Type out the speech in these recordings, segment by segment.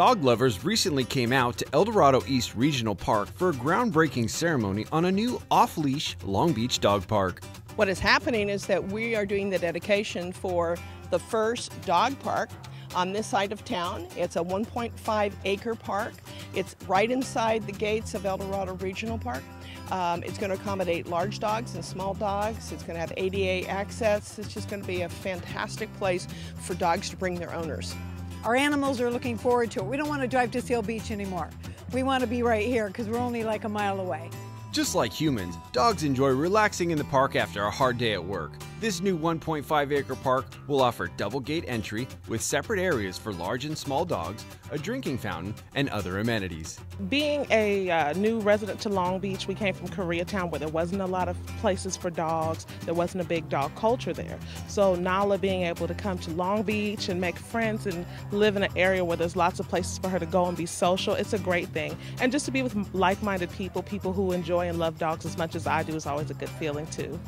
Dog lovers recently came out to El Dorado East Regional Park for a groundbreaking ceremony on a new off leash Long Beach dog park. What is happening is that we are doing the dedication for the first dog park on this side of town. It's a 1.5 acre park. It's right inside the gates of El Dorado Regional Park. Um, it's going to accommodate large dogs and small dogs. It's going to have ADA access. It's just going to be a fantastic place for dogs to bring their owners. Our animals are looking forward to it. We don't want to drive to Seal Beach anymore. We want to be right here because we're only like a mile away. Just like humans, dogs enjoy relaxing in the park after a hard day at work. This new 1.5 acre park will offer double gate entry with separate areas for large and small dogs, a drinking fountain, and other amenities. Being a uh, new resident to Long Beach, we came from Koreatown where there wasn't a lot of places for dogs. There wasn't a big dog culture there. So Nala being able to come to Long Beach and make friends and live in an area where there's lots of places for her to go and be social, it's a great thing. And just to be with like-minded people, people who enjoy and love dogs as much as I do is always a good feeling too.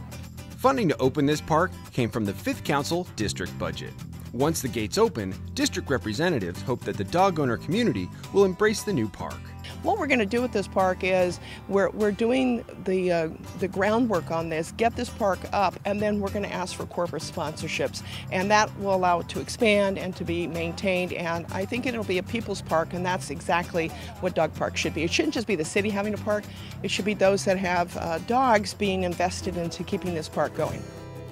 Funding to open this park came from the 5th Council district budget. Once the gates open, district representatives hope that the dog owner community will embrace the new park. What we're going to do with this park is we're, we're doing the, uh, the groundwork on this, get this park up, and then we're going to ask for corporate sponsorships. And that will allow it to expand and to be maintained. And I think it'll be a people's park, and that's exactly what Dog Park should be. It shouldn't just be the city having a park, it should be those that have uh, dogs being invested into keeping this park going.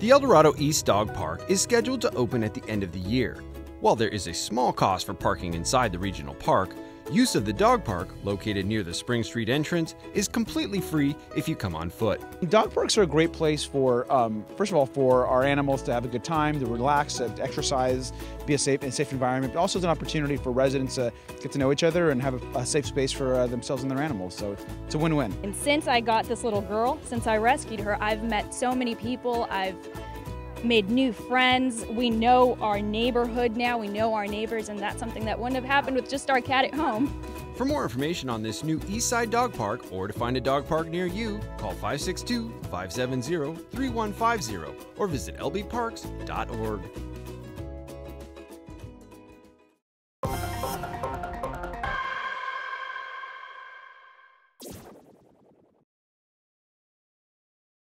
The El Dorado East Dog Park is scheduled to open at the end of the year. While there is a small cost for parking inside the regional park, use of the dog park, located near the Spring Street entrance, is completely free if you come on foot. Dog parks are a great place for, um, first of all, for our animals to have a good time, to relax, to exercise, be a safe and safe environment, but also it's an opportunity for residents to get to know each other and have a, a safe space for uh, themselves and their animals. So it's a win-win. And since I got this little girl, since I rescued her, I've met so many people. I've made new friends. We know our neighborhood now, we know our neighbors, and that's something that wouldn't have happened with just our cat at home. For more information on this new Eastside Dog Park or to find a dog park near you, call 562 570 3150 or visit lbparks.org.